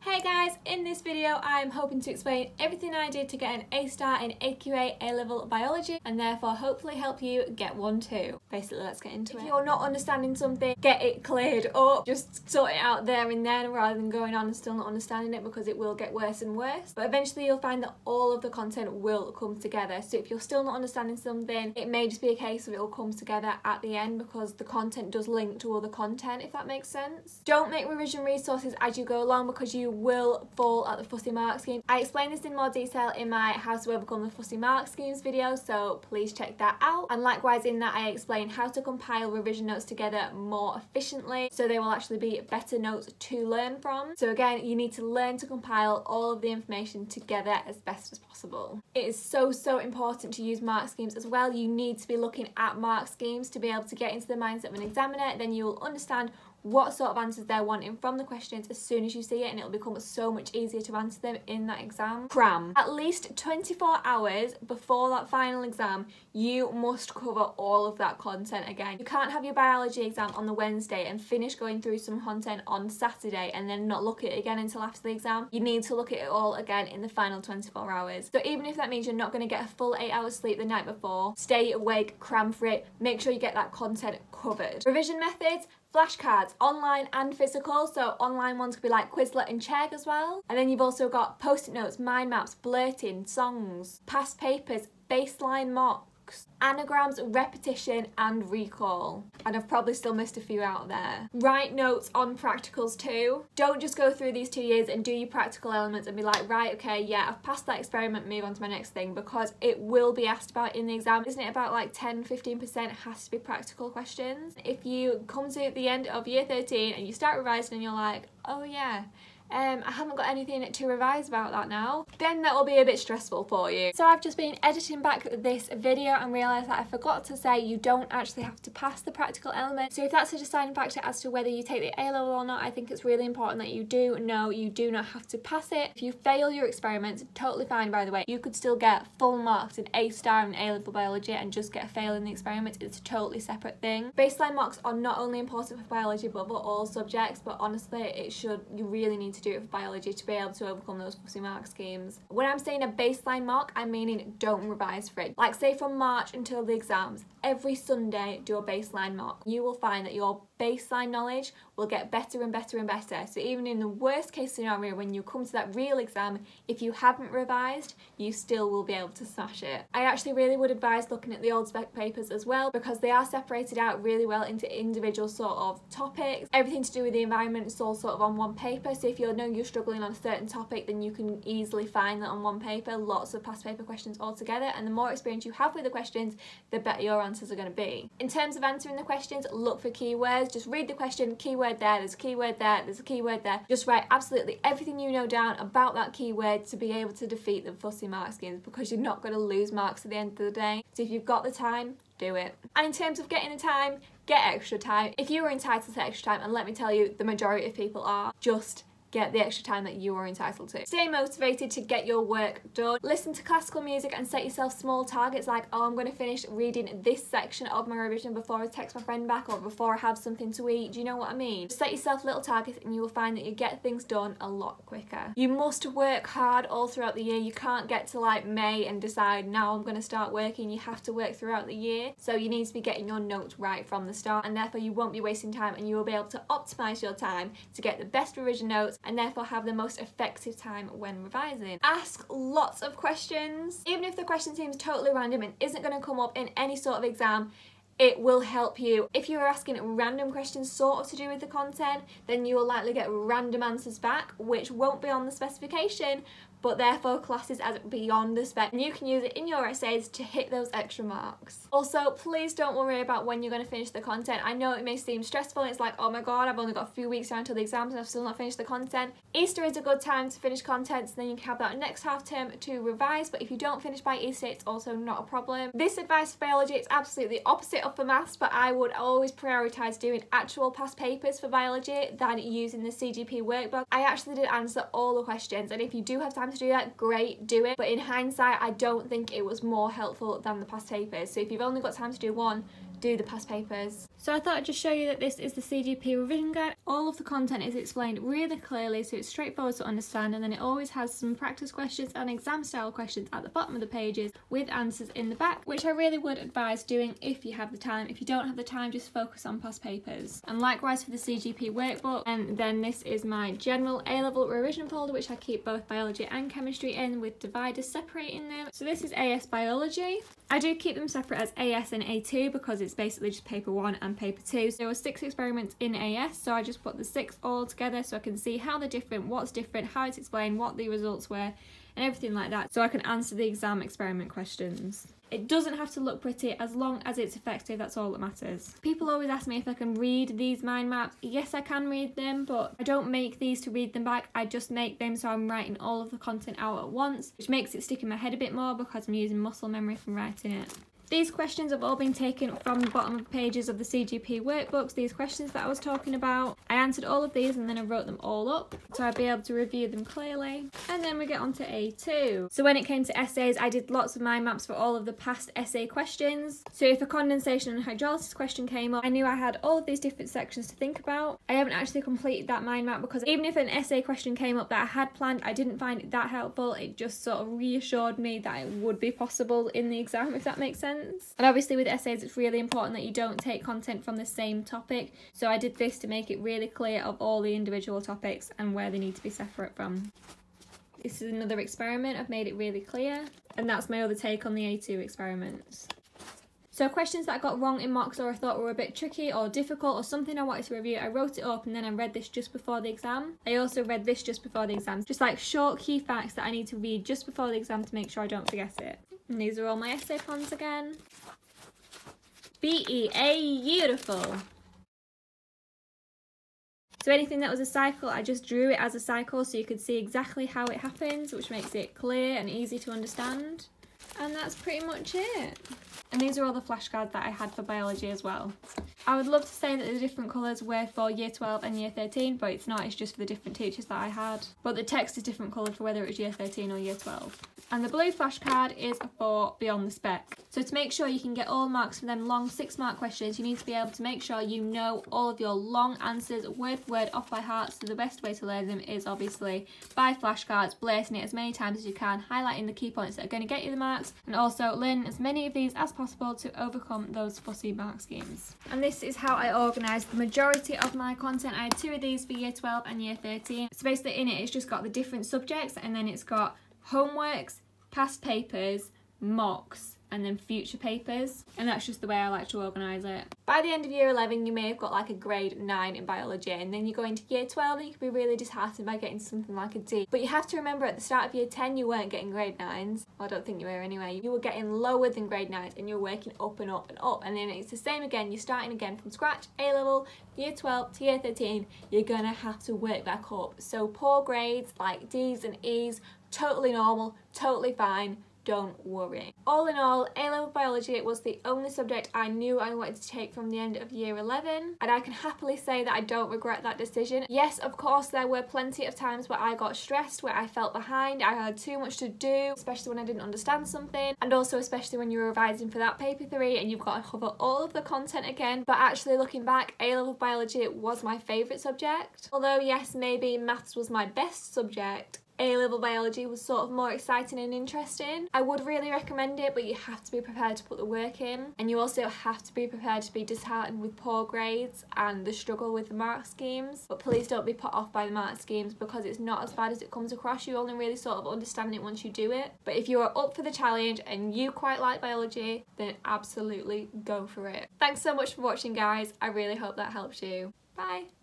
Hey guys, in this video I'm hoping to explain everything I did to get an A star in AQA A-level biology and therefore hopefully help you get one too. Basically let's get into if it. If you're not understanding something, get it cleared up. Just sort it out there and then rather than going on and still not understanding it because it will get worse and worse. But eventually you'll find that all of the content will come together. So if you're still not understanding something, it may just be a case of it all comes together at the end because the content does link to all the content if that makes sense. Don't make revision resources as you go along because you will fall at the fussy mark scheme. I explain this in more detail in my how to overcome the fussy mark schemes video so please check that out and likewise in that I explain how to compile revision notes together more efficiently so they will actually be better notes to learn from. So again you need to learn to compile all of the information together as best as possible. It is so so important to use mark schemes as well. You need to be looking at mark schemes to be able to get into the mindset of an examiner then you will understand what sort of answers they're wanting from the questions as soon as you see it and it'll become so much easier to answer them in that exam. Cram. At least 24 hours before that final exam, you must cover all of that content again. You can't have your biology exam on the Wednesday and finish going through some content on Saturday and then not look at it again until after the exam. You need to look at it all again in the final 24 hours. So even if that means you're not going to get a full 8 hours sleep the night before, stay awake, cram for it, make sure you get that content covered. Revision methods, flashcards, online and physical. So online ones could be like Quizlet and Chegg as well. And then you've also got post-it notes, mind maps, blurting, songs, past papers, baseline mock, anagrams, repetition and recall. And I've probably still missed a few out there. Write notes on practicals too. Don't just go through these two years and do your practical elements and be like, right, okay, yeah, I've passed that experiment, move on to my next thing because it will be asked about in the exam. Isn't it about like 10, 15% has to be practical questions? If you come to the end of year 13 and you start revising and you're like, oh yeah, um, I haven't got anything to revise about that now, then that will be a bit stressful for you. So I've just been editing back this video and realised that I forgot to say you don't actually have to pass the practical element. So if that's a deciding factor as to whether you take the A-level or not, I think it's really important that you do know you do not have to pass it. If you fail your experiments, totally fine by the way, you could still get full marks in A star in A-level biology and just get a fail in the experiment. It's a totally separate thing. Baseline mocks are not only important for biology but for all subjects, but honestly it should, you really need to to do it for biology to be able to overcome those fussy mark schemes. When I'm saying a baseline mark, I'm meaning don't revise for it. Like say from March until the exams, every Sunday do a baseline mock. You will find that your baseline knowledge will get better and better and better. So even in the worst case scenario, when you come to that real exam, if you haven't revised, you still will be able to smash it. I actually really would advise looking at the old spec papers as well because they are separated out really well into individual sort of topics. Everything to do with the environment is all sort of on one paper. So if you know you're struggling on a certain topic, then you can easily find that on one paper, lots of past paper questions all together. And the more experience you have with the questions, the better your answers are going to be. In terms of answering the questions, look for keywords. Just read the question, keyword there, there's a keyword there, there's a keyword there. Just write absolutely everything you know down about that keyword to be able to defeat the fussy mark schemes because you're not going to lose marks at the end of the day. So if you've got the time, do it. And in terms of getting the time, get extra time. If you are entitled to extra time, and let me tell you, the majority of people are, just get the extra time that you are entitled to. Stay motivated to get your work done. Listen to classical music and set yourself small targets like, oh, I'm going to finish reading this section of my revision before I text my friend back or before I have something to eat. Do you know what I mean? Just set yourself little targets and you will find that you get things done a lot quicker. You must work hard all throughout the year. You can't get to like May and decide now I'm going to start working. You have to work throughout the year. So you need to be getting your notes right from the start and therefore you won't be wasting time and you will be able to optimize your time to get the best revision notes and therefore have the most effective time when revising. Ask lots of questions. Even if the question seems totally random and isn't going to come up in any sort of exam, it will help you. If you're asking random questions sort of to do with the content, then you will likely get random answers back, which won't be on the specification, but therefore classes as beyond the spec and you can use it in your essays to hit those extra marks. Also, please don't worry about when you're going to finish the content. I know it may seem stressful, it's like, oh my god, I've only got a few weeks down until the exams and I've still not finished the content. Easter is a good time to finish content so then you can have that next half term to revise, but if you don't finish by Easter, it's also not a problem. This advice for biology it's absolutely the opposite of for maths, but I would always prioritise doing actual past papers for biology than using the CGP workbook. I actually did answer all the questions and if you do have time time to do that, great, do it. But in hindsight, I don't think it was more helpful than the past papers. So if you've only got time to do one, do the past papers. So I thought I'd just show you that this is the CGP revision guide. All of the content is explained really clearly so it's straightforward to understand and then it always has some practice questions and exam style questions at the bottom of the pages with answers in the back which I really would advise doing if you have the time. If you don't have the time just focus on past papers. And likewise for the CGP workbook and then this is my general A-level revision folder which I keep both biology and chemistry in with dividers separating them. So this is AS biology. I do keep them separate as AS and A2 because it's basically just paper 1 and paper 2. So there were 6 experiments in AS so I just put the 6 all together so I can see how they're different, what's different, how it's explained, what the results were and everything like that so I can answer the exam experiment questions. It doesn't have to look pretty as long as it's effective, that's all that matters. People always ask me if I can read these mind maps. Yes, I can read them, but I don't make these to read them back. I just make them so I'm writing all of the content out at once, which makes it stick in my head a bit more because I'm using muscle memory from writing it. These questions have all been taken from the bottom of pages of the CGP workbooks, these questions that I was talking about. I answered all of these and then I wrote them all up so I'd be able to review them clearly. And then we get on to A2. So when it came to essays, I did lots of mind maps for all of the past essay questions. So if a condensation and hydrolysis question came up, I knew I had all of these different sections to think about. I haven't actually completed that mind map because even if an essay question came up that I had planned, I didn't find it that helpful. It just sort of reassured me that it would be possible in the exam, if that makes sense sense. And obviously with essays it's really important that you don't take content from the same topic. So I did this to make it really clear of all the individual topics and where they need to be separate from. This is another experiment, I've made it really clear. And that's my other take on the A2 experiments. So questions that I got wrong in mocks or I thought were a bit tricky or difficult or something I wanted to review, I wrote it up and then I read this just before the exam. I also read this just before the exam. Just like short key facts that I need to read just before the exam to make sure I don't forget it. And these are all my essay plans again. BEA, beautiful. So anything that was a cycle, I just drew it as a cycle so you could see exactly how it happens, which makes it clear and easy to understand. And that's pretty much it. And these are all the flashcards that I had for biology as well. I would love to say that the different colours were for year 12 and year 13, but it's not, it's just for the different teachers that I had. But the text is different coloured for whether it was year 13 or year 12. And the blue flashcard is for Beyond the Spec. So to make sure you can get all marks for them long six mark questions, you need to be able to make sure you know all of your long answers word for word off by heart. So the best way to learn them is obviously by flashcards, blazing it as many times as you can, highlighting the key points that are going to get you the marks, and also learn as many of these as possible to overcome those fussy mark schemes. And this is how I organised the majority of my content. I had two of these for year 12 and year 13. So basically in it, it's just got the different subjects and then it's got homeworks, past papers, mocks, and then future papers and that's just the way I like to organise it. By the end of year 11 you may have got like a grade 9 in biology and then you go into year 12 and you can be really disheartened by getting something like a D. But you have to remember at the start of year 10 you weren't getting grade 9s. Well, I don't think you were anyway. You were getting lower than grade 9s and you're working up and up and up and then it's the same again. You're starting again from scratch, A level, year 12 to year 13 you're gonna have to work back up. So poor grades like D's and E's totally normal, totally fine don't worry. All in all, A-level biology was the only subject I knew I wanted to take from the end of year 11 and I can happily say that I don't regret that decision. Yes, of course, there were plenty of times where I got stressed, where I felt behind, I had too much to do, especially when I didn't understand something and also especially when you're revising for that paper 3 and you've got to cover all of the content again. But actually looking back, A-level biology was my favourite subject. Although yes, maybe maths was my best subject, a-level biology was sort of more exciting and interesting. I would really recommend it but you have to be prepared to put the work in and you also have to be prepared to be disheartened with poor grades and the struggle with the mark schemes but please don't be put off by the mark schemes because it's not as bad as it comes across you only really sort of understand it once you do it but if you are up for the challenge and you quite like biology then absolutely go for it. Thanks so much for watching guys I really hope that helps you. Bye!